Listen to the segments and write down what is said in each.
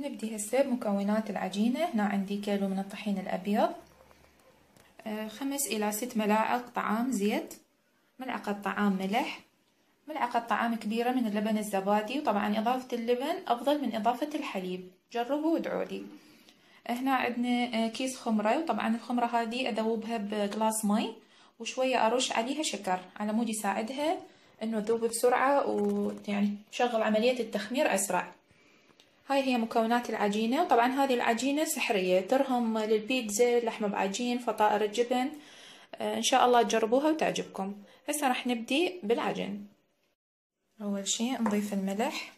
نبدي هسه بمكونات العجينة. هنا عندي كيلو من الطحين الأبيض. خمس إلى ست ملاعق طعام زيت. ملعقة طعام ملح. ملعقة طعام كبيرة من اللبن الزبادي وطبعا إضافة اللبن أفضل من إضافة الحليب. جربوا وادعوا لي. هنا عندنا كيس خمرة وطبعا الخمرة هذه أذوبها بقلاص مي وشوية أرش عليها شكر. على مود يساعدها إنه تذوب بسرعة ويعني تشغل عملية التخمير أسرع. هاي هي مكونات العجينة. وطبعا هذه العجينة سحرية. ترهم للبيتزا لحمة بعجين فطائر الجبن. إن شاء الله تجربوها وتعجبكم. هسه راح نبدي بالعجن. أول شي نضيف الملح.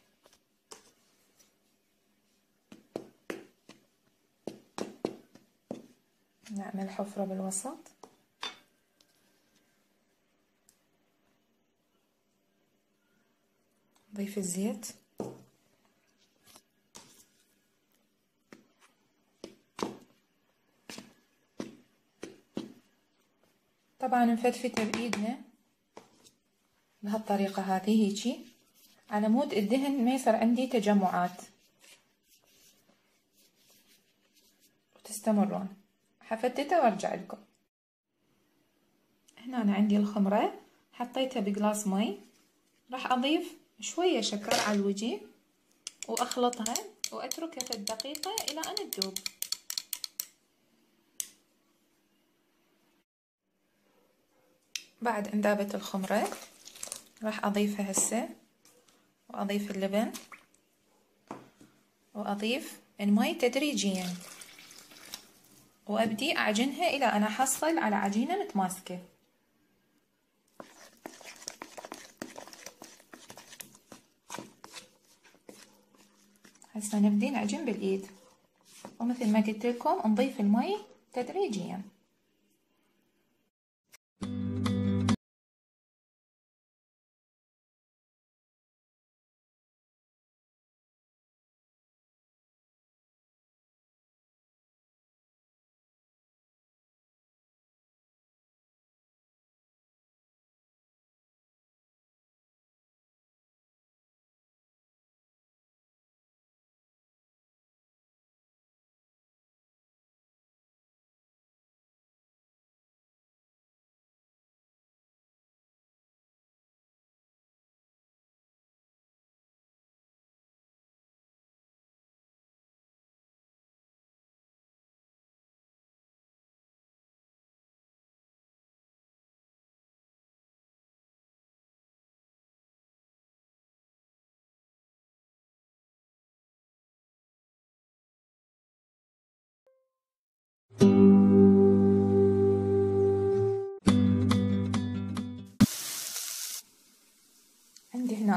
نعمل حفرة بالوسط. نضيف الزيت. طبعا نفتفتها بإيدنا بهالطريقة هذه هيجي. على مود الدهن ما يصير عندي تجمعات. وتستمرون. حفتته وارجع لكم. هنا أنا عندي الخمرة. حطيتها بقلاص مي. راح أضيف شوية شكر على الوجه وأخلطها وأتركها في الدقيقة إلى أن تذوب. بعد أن ذابت الخمرة راح أضيفها هسه وأضيف اللبن وأضيف المي تدريجيا. وأبدي أعجنها إلى أن أحصل على عجينة متماسكة. هسه نبدي نعجن بالإيد ومثل ما قلت لكم نضيف المي تدريجيا.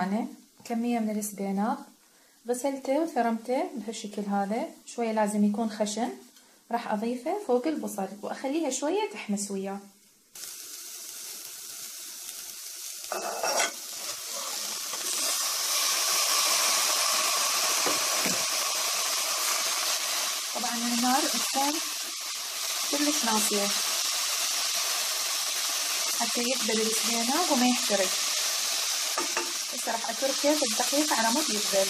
هنا كمية من السبيناغ غسلته وثرمته بهالشكل هذا شوية لازم يكون خشن. راح أضيفه فوق البصل وأخليها شوية تحمس وياه. طبعا النار تكون كلش ناصية. حتى يقبل السبيناغ وما يحترق. راح اتركه فد دقيقة على مود يقبل.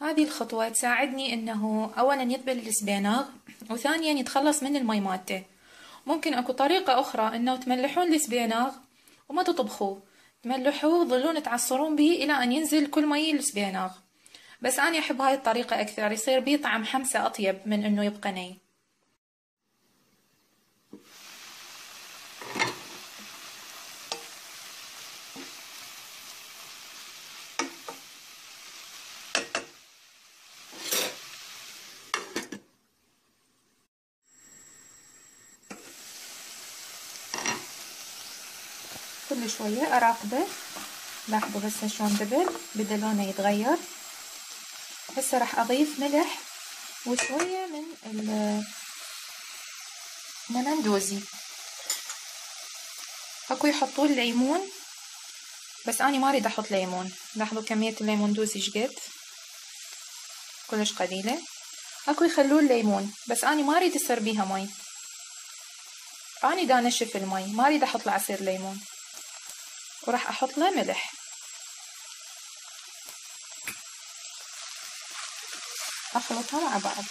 هذه الخطوة تساعدني إنه اولا يقبل السبيناغ وثانيا يتخلص من المي مالته ممكن أكو طريقة أخرى إنه تملحون السبيناغ وما تطبخوه. تملحوه وظلون تعصرون به إلى أن ينزل كل مي السبيناغ. بس أنا أحب هاي الطريقة أكثر يصير بيه طعم حمسة أطيب من إنه يبقى ني. كل شوية أراقبه. لاحظوا هسه شلون دبل؟ بدا لونه يتغير. هسه راح أضيف ملح وشوية من الليمون دوزي أكو يحطون ليمون بس أني ما أريد أحط ليمون. لاحظوا كمية الليمون دوزي شقد كلش قليلة. أكو يخلون ليمون بس أني ما أريد يصير بيها مي. أني دا انشف المي ما أريد أحط له عصير ليمون. وراح أحط له ملح. أخلطها مع بعض.